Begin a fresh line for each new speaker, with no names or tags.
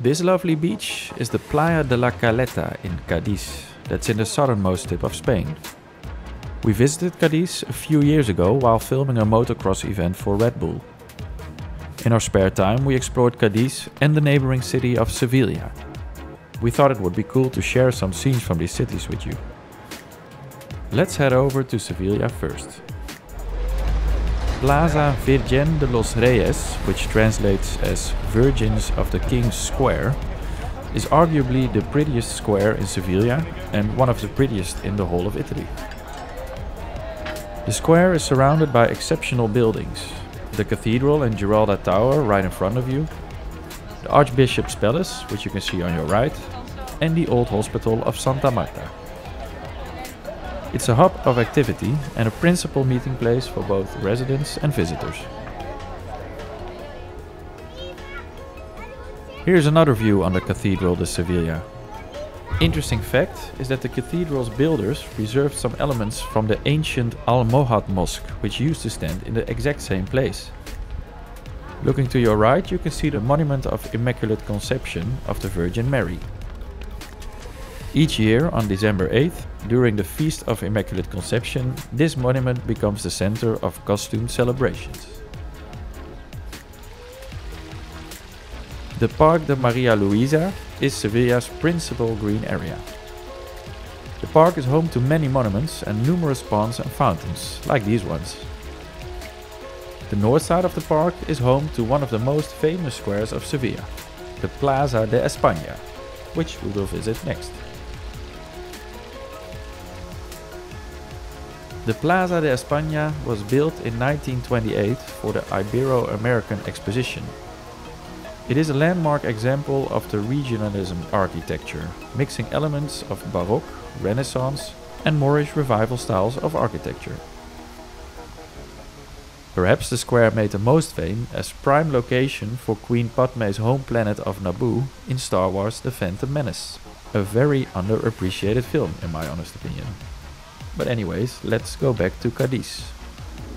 This lovely beach is the Playa de la Caleta in Cadiz, that's in the southernmost tip of Spain. We visited Cadiz a few years ago while filming a motocross event for Red Bull. In our spare time, we explored Cadiz and the neighboring city of Sevilla. We thought it would be cool to share some scenes from these cities with you. Let's head over to Sevilla first. Plaza Virgen de los Reyes, which translates as Virgins of the King's Square, is arguably the prettiest square in Sevilla and one of the prettiest in the whole of Italy. The square is surrounded by exceptional buildings. The cathedral and Giralda Tower right in front of you, the Archbishop's Palace, which you can see on your right, and the old hospital of Santa Marta. It's a hub of activity and a principal meeting place for both residents and visitors. Here's another view on the Cathedral de Sevilla. Interesting fact is that the cathedral's builders preserved some elements from the ancient Almohad Mosque, which used to stand in the exact same place. Looking to your right, you can see the monument of Immaculate Conception of the Virgin Mary. Each year on December 8th, during the Feast of Immaculate Conception, this monument becomes the center of costume celebrations. The Park de Maria Luisa is Sevilla's principal green area. The park is home to many monuments and numerous ponds and fountains, like these ones. The north side of the park is home to one of the most famous squares of Sevilla, the Plaza de España, which we will visit next. The Plaza de España was built in 1928 for the Ibero-American Exposition. It is a landmark example of the regionalism architecture, mixing elements of Baroque, Renaissance and Moorish revival styles of architecture. Perhaps the square made the most fame as prime location for Queen Padme's home planet of Naboo in Star Wars The Phantom Menace. A very underappreciated film in my honest opinion. But anyways, let's go back to Cadiz.